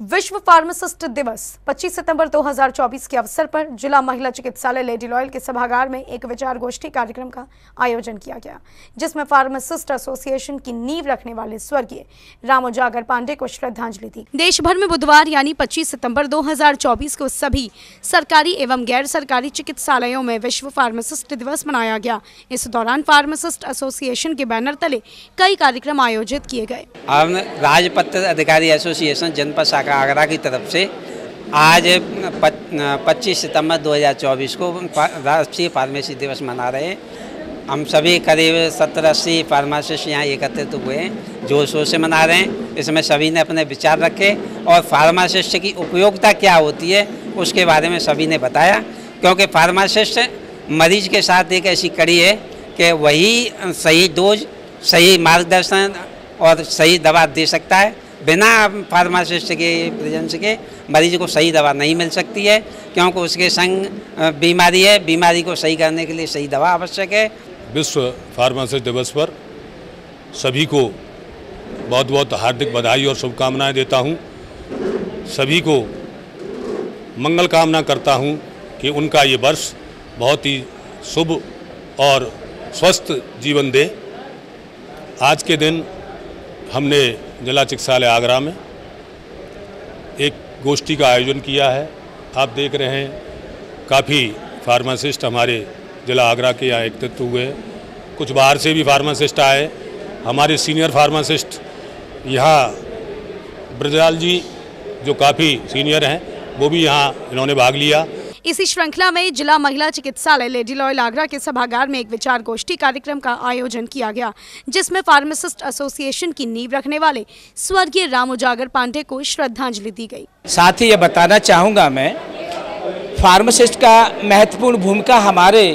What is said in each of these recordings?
विश्व फार्मासिस्ट दिवस 25 सितंबर 2024 के अवसर पर जिला महिला चिकित्सालय लेडी लॉयल के सभागार में एक विचार गोष्ठी कार्यक्रम का आयोजन किया गया, जिसमें फार्मासिस्ट एसोसिएशन की नींव रखने वाले स्वर्गीय राम उजागर पांडे को श्रद्धांजलि दी। देश भर में बुधवार यानी 25 सितंबर 2024 को सभी सरकारी एवं गैर सरकारी चिकित्सालयों में विश्व फार्मासिस्ट दिवस मनाया गया। इस दौरान फार्मासिस्ट एसोसिएशन के बैनर तले कई कार्यक्रम आयोजित किए गए। राजपत्र अधिकारी एसोसिएशन जनपद शाखा आगरा की तरफ़ से आज 25 सितंबर 2024 को राष्ट्रीय फार्मेसी दिवस मना रहे हैं। हम सभी करीब सत्तर अस्सी फार्मासिस्ट यहाँ एकत्रित हुए हैं ज़ोर शोर से मना रहे हैं। इसमें सभी ने अपने विचार रखे और फार्मासिस्ट की उपयोगिता क्या होती है, उसके बारे में सभी ने बताया। क्योंकि फार्मासिस्ट मरीज़ के साथ एक ऐसी कड़ी है कि वही सही डोज, सही मार्गदर्शन और सही दवा दे सकता है। बिना फार्मासिस्ट के प्रेजेंस के मरीज़ को सही दवा नहीं मिल सकती है, क्योंकि उसके संग बीमारी है, बीमारी को सही करने के लिए सही दवा आवश्यक है। विश्व फार्मासिस्ट दिवस पर सभी को बहुत बहुत हार्दिक बधाई और शुभकामनाएँ देता हूँ। सभी को मंगल कामना करता हूँ कि उनका ये वर्ष बहुत ही शुभ और स्वस्थ जीवन दे। आज के दिन हमने जिला चिकित्सालय आगरा में एक गोष्ठी का आयोजन किया है। आप देख रहे हैं, काफ़ी फार्मासिस्ट हमारे जिला आगरा के यहाँ एकत्रित हुए कुछ बाहर से भी फार्मासिस्ट आए। हमारे सीनियर फार्मासिस्ट यहाँ, ब्रजलाल जी, जो काफ़ी सीनियर हैं, वो भी यहाँ इन्होंने भाग लिया। इसी श्रृंखला में जिला महिला चिकित्सालय लेडी लॉयल आगरा के सभागार में एक विचार गोष्ठी कार्यक्रम का आयोजन किया गया, जिसमें फार्मासिस्ट एसोसिएशन की नींव रखने वाले स्वर्गीय राम उजागर पांडे को श्रद्धांजलि दी गई। साथ ही ये बताना चाहूँगा मैं, फार्मासिस्ट का महत्वपूर्ण भूमिका हमारे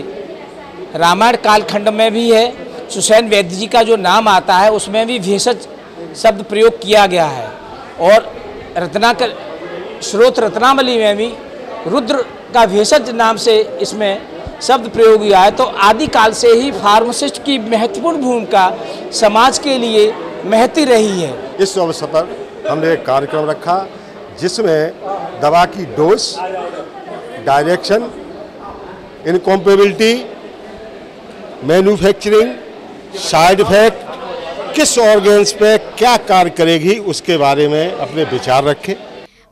रामायण कालखंड में भी है, सुसैन वैद्य जी का जो नाम आता है, उसमें भी भेषज शब्द प्रयोग किया गया है। और रत्नाकर, स्रोत रत्नावली में भी रुद्र का भेषज नाम से इसमें शब्द प्रयोग हुआ है। तो आदिकाल से ही फार्मासिस्ट की महत्वपूर्ण भूमिका समाज के लिए महती रही है। इस अवसर पर हमने एक कार्यक्रम रखा, जिसमें दवा की dose, direction, incompatibility, manufacturing, side effect, किस ऑर्गेन्स पे क्या कार्य करेगी, उसके बारे में अपने विचार रखें।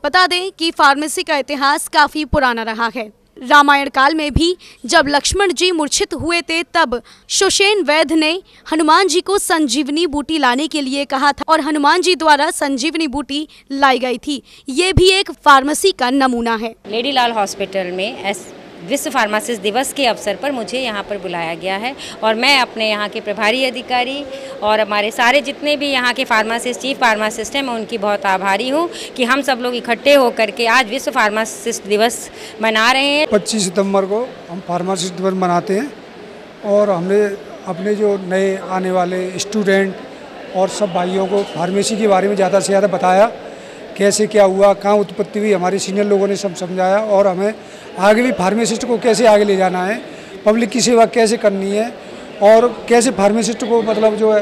बता दें कि फार्मेसी का इतिहास काफ़ी पुराना रहा है। रामायण काल में भी जब लक्ष्मण जी मूर्छित हुए थे, तब सुशेन वैद्य ने हनुमान जी को संजीवनी बूटी लाने के लिए कहा था और हनुमान जी द्वारा संजीवनी बूटी लाई गई थी। ये भी एक फार्मेसी का नमूना है। लेडी लाल हॉस्पिटल में एस विश्व फार्मासिस्ट दिवस के अवसर पर मुझे यहाँ पर बुलाया गया है और मैं अपने यहाँ के प्रभारी अधिकारी और हमारे सारे जितने भी यहाँ के फार्मासिस्ट, चीफ फार्मासिस्ट हैं, मैं उनकी बहुत आभारी हूँ कि हम सब लोग इकट्ठे होकर के आज विश्व फार्मासिस्ट दिवस मना रहे हैं। पच्चीस सितंबर को हम फार्मासिस्ट दिवस मनाते हैं और हमने अपने जो नए आने वाले स्टूडेंट और सब भाइयों को फार्मेसी के बारे में ज़्यादा से ज़्यादा बताया, कैसे क्या हुआ, कहाँ उत्पत्ति हुई, हमारे सीनियर लोगों ने सब समझाया और हमें आगे भी फार्मासिस्ट को कैसे आगे ले जाना है? पब्लिक की सेवा कैसे करनी है? और कैसे फार्मासिस्ट को मतलब जो है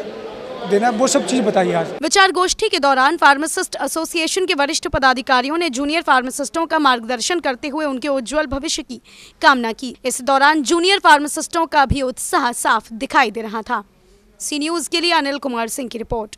देना वो सब चीज़ बताइए आज। विचार गोष्ठी के दौरान फार्मासिस्ट एसोसिएशन के वरिष्ठ पदाधिकारियों ने जूनियर फार्मासिस्टों का मार्गदर्शन करते हुए उनके उज्जवल भविष्य की कामना की। इस दौरान जूनियर फार्मासिस्टों का भी उत्साह साफ़ दिखाई दे रहा था। सी न्यूज़ के लिए अनिल कुमार सिंह की रिपोर्ट।